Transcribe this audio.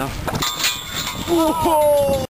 Não. veux